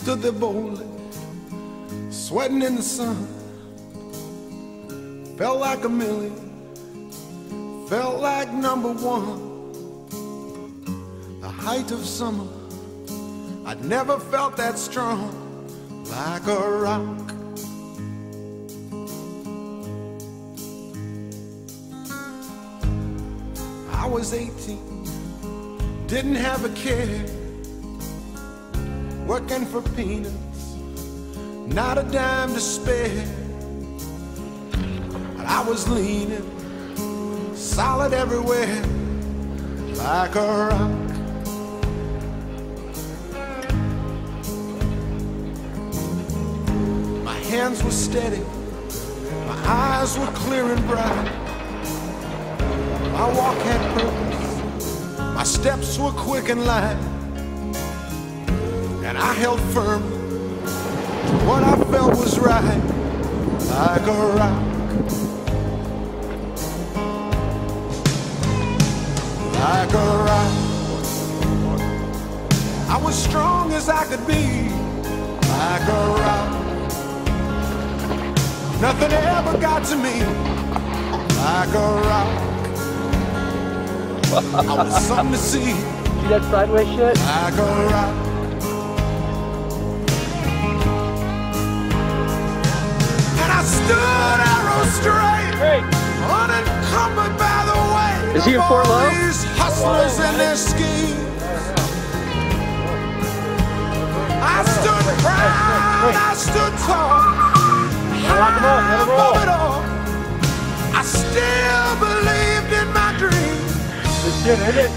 stood there boldly, sweating in the sun. Felt like a million, felt like number one. The height of summer, I'd never felt that strong, like a rock. I was 18, didn't have a care, working for peanuts, not a dime to spare. But I was leaning, solid everywhere, like a rock. My hands were steady, my eyes were clear and bright. My walk had purpose, my steps were quick and light, and I held firm to what I felt was right, like a rock. Like a rock. I was strong as I could be, like a rock. Nothing ever got to me, like a rock. I was something to see, See that sideways shit? like a rock. I stood arrow straight, Great. unencumbered by the weight Is he of in Fort all Lowe? these hustlers and their schemes. I stood proud, I stood tall. Lock him up, let him roll. it all. I still believed in my dreams. Good shit, hit it.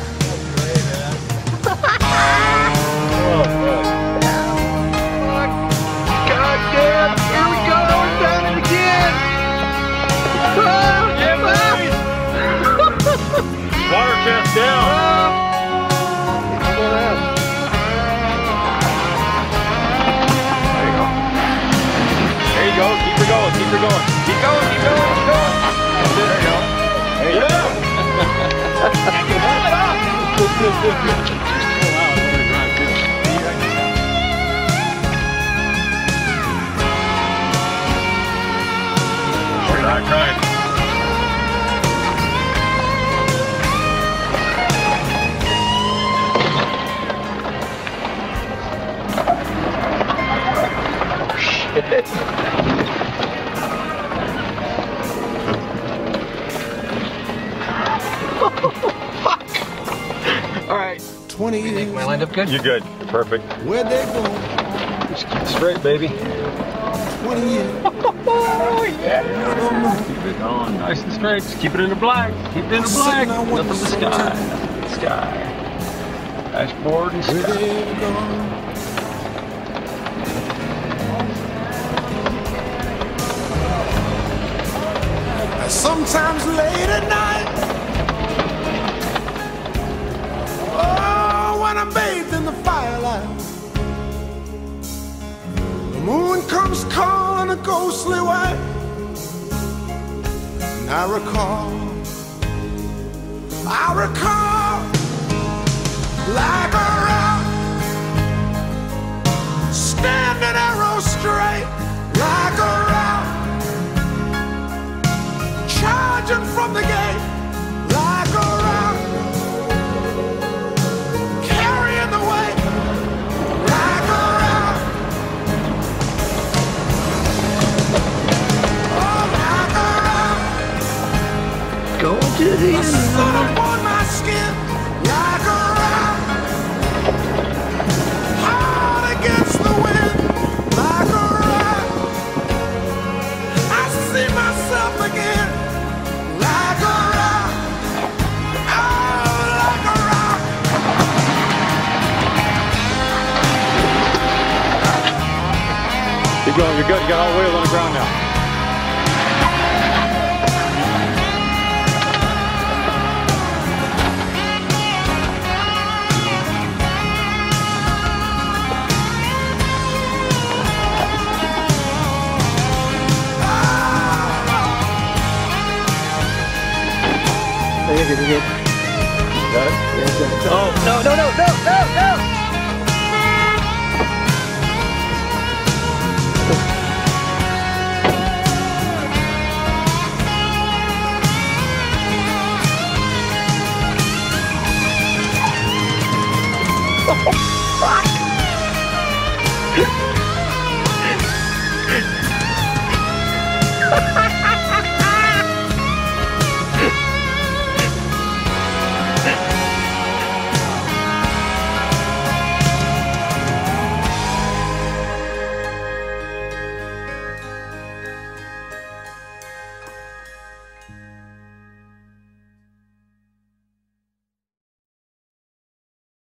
Right. All 20 years, Am I lined up good? You're good. You're perfect. where'd they go? Just keep straight, baby. 20 years. Oh, yeah. Keep it on nice and straight. Just keep it in the black. Keep it in the black. Sitting on Nothing but the sky. sometime. Nothing but sky. Dashboard and Where sky. they gone? Sometimes late at night. The moon comes calling a ghostly way. And I recall, I recall, like a rock, standing arrow straight, like a rock, charging from the gate, Keep going. You're good. You got all the wheels on the ground now. You're good, you're. Got it? Yeah, good. Oh, no, no, no, Oh, oh, oh.